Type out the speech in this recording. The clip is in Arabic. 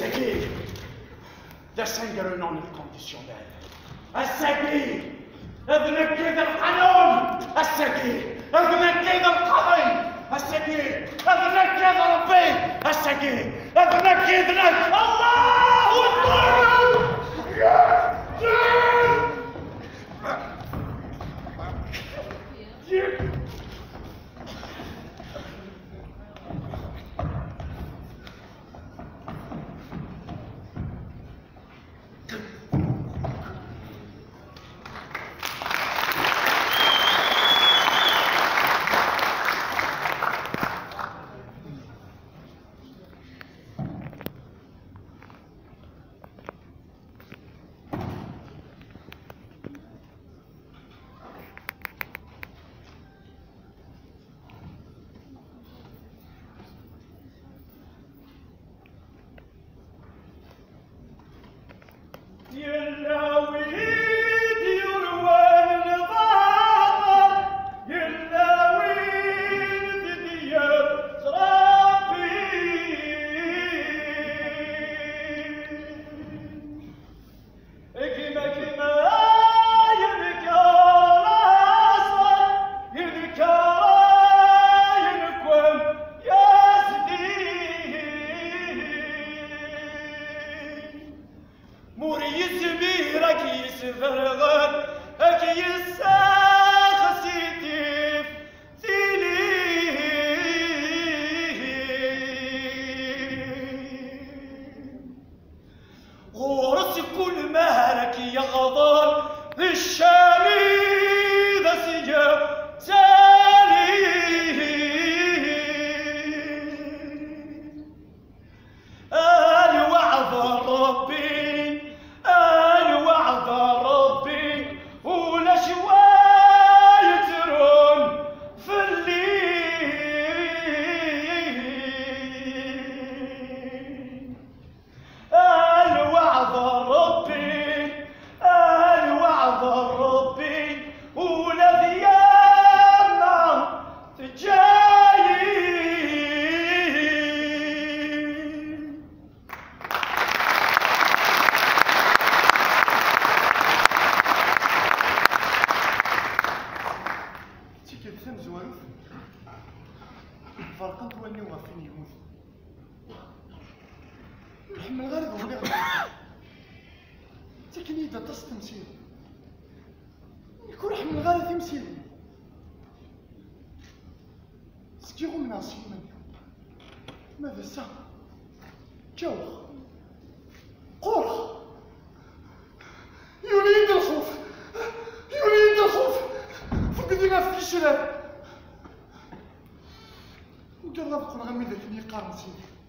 Essayez de singelen on الكونديسيونيل السجين اتنكد القانون السجين اتنكد القضي السجين اتنكد ربي السجين اتنكد نفسي مريس بيركيس فرغان أكيس ساخسيتيف ثيلي غورس كل مهرك يا غضال هشام زوالوف اللي واني واقفين يموت؟ محمد الغارب هو اللي غادي تكنيدة طاس تمثيل. يكون حمل الغرب تمثيل سكيغو من عصيمة ماذا سا؟ جوخ. قرخ. وقال راه في القران ما داك